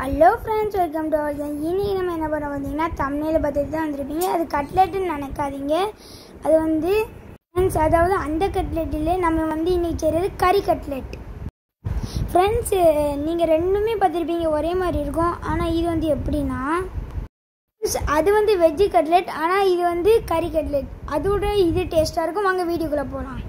Hello friends welcome to our இன்னைக்கு நம்ம என்ன பண்ண வந்தீங்கன்னா தமிழில் பார்த்துட்டு தான் வந்திருப்பீங்க. அது கட்லெட்டுன்னு நினைக்காதீங்க. அது வந்து ஃப்ரெண்ட்ஸ் அதாவது அந்த கட்லெட்டில் நம்ம வந்து இன்னைக்கு செய்கிறது கறி கட்லெட் ஃப்ரெண்ட்ஸ் நீங்கள் ரெண்டுமே பார்த்துருப்பீங்க ஒரே மாதிரி இருக்கும். ஆனால் இது வந்து எப்படின்னா அது வந்து வெஜ்ஜு கட்லெட் ஆனால் இது வந்து கறி கட்லெட் அதோட இது டேஸ்ட்டாக இருக்கும். வாங்க வீடியோக்குள்ளே போகலாம்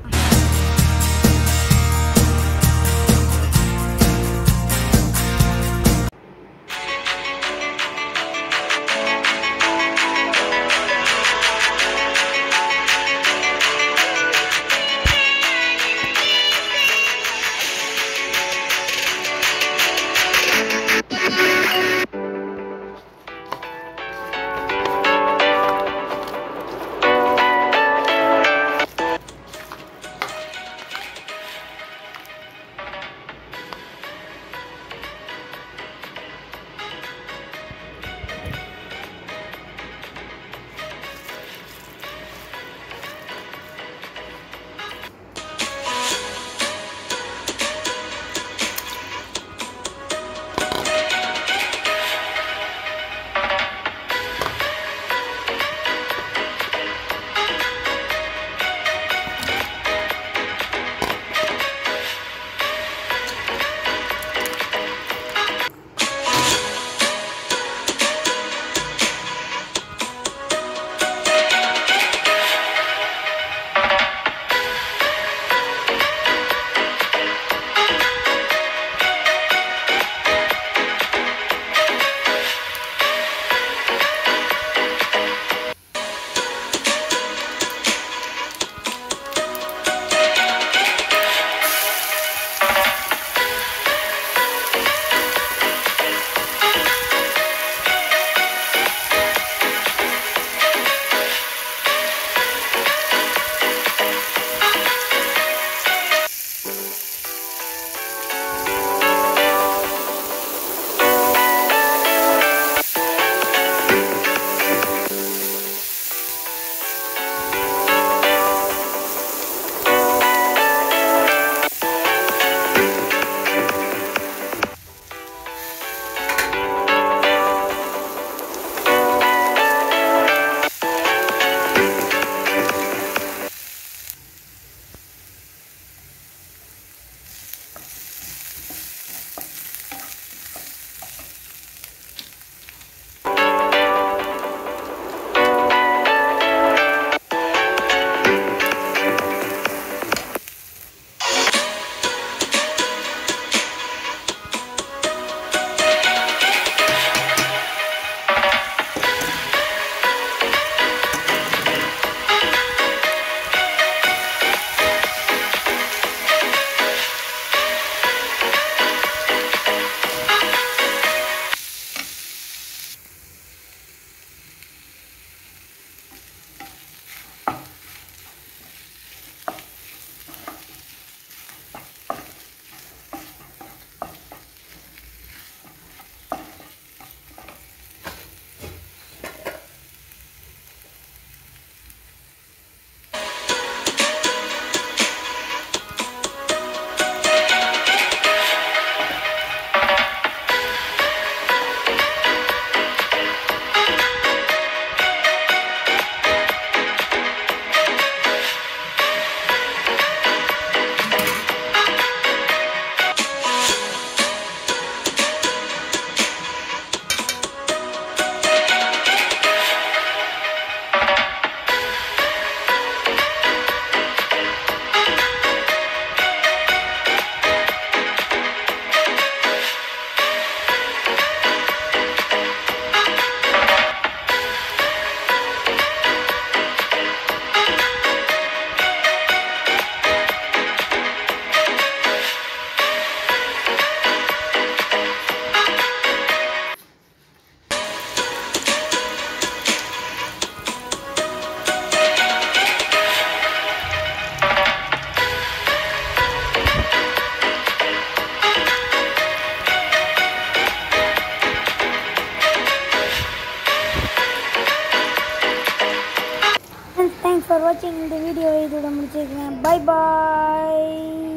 தேங்க்ஸ் ஃபார் வாட்சிங் இந்த வீடியோ இதோட முடிச்சிருக்கேன். Bye bye